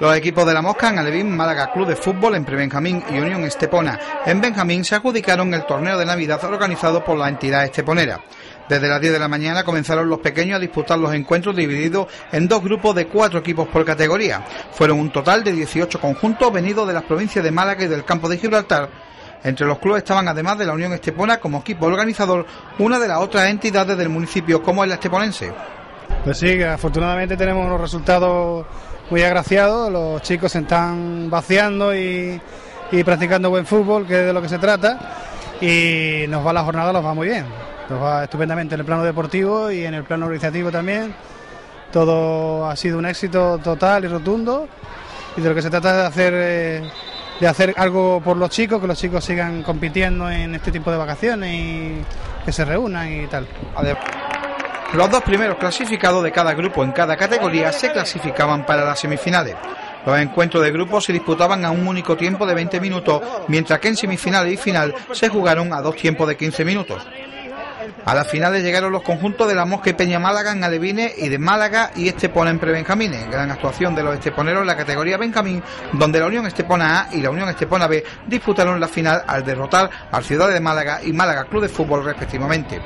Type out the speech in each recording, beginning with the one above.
Los equipos de la Mosca en Alevín, Málaga Club de Fútbol en Prebenjamín y Unión Estepona en Benjamín se adjudicaron el torneo de Navidad organizado por la entidad esteponera. Desde las 10 de la mañana comenzaron los pequeños a disputar los encuentros divididos en dos grupos de cuatro equipos por categoría. Fueron un total de 18 conjuntos venidos de las provincias de Málaga y del campo de Gibraltar. Entre los clubes estaban además de la Unión Estepona como equipo organizador una de las otras entidades del municipio como es la Esteponense. Pues sí, afortunadamente tenemos unos resultados muy agraciados, los chicos se están vaciando y, practicando buen fútbol, que es de lo que se trata, y nos va la jornada, nos va muy bien, nos va estupendamente en el plano deportivo y en el plano organizativo también. Todo ha sido un éxito total y rotundo y de lo que se trata es de hacer, eh, de hacer algo por los chicos, que los chicos sigan compitiendo en este tipo de vacaciones y que se reúnan y tal. Los dos primeros clasificados de cada grupo en cada categoría se clasificaban para las semifinales. Los encuentros de grupos se disputaban a un único tiempo de 20 minutos, mientras que en semifinales y final se jugaron a dos tiempos de 15 minutos. A las finales llegaron los conjuntos de la Mosca y Peña Málaga en Alevines y de Málaga y Estepona en Prebenjamines. Gran actuación de los esteponeros en la categoría Benjamín, donde la Unión Estepona A y la Unión Estepona B disputaron la final al derrotar al Ciudad de Málaga y Málaga Club de Fútbol respectivamente.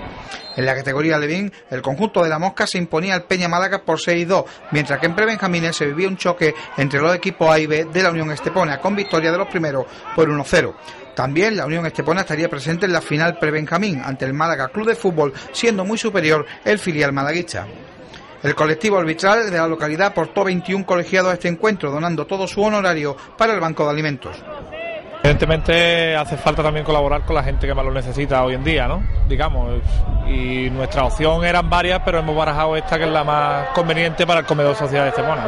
En la categoría Levín, el conjunto de la Mosca se imponía al Peña Málaga por 6-2, mientras que en Prebenjamines se vivía un choque entre los equipos A y B de la Unión Estepona, con victoria de los primeros por 1-0. También la Unión Estepona estaría presente en la final Prebenjamín ante el Málaga Club de Fútbol, siendo muy superior el filial malaguista. El colectivo arbitral de la localidad aportó 21 colegiados a este encuentro, donando todo su honorario para el Banco de Alimentos. Evidentemente hace falta también colaborar con la gente que más lo necesita hoy en día, ¿no? Digamos, y nuestra opción eran varias, pero hemos barajado esta que es la más conveniente para el comedor social de Estepona.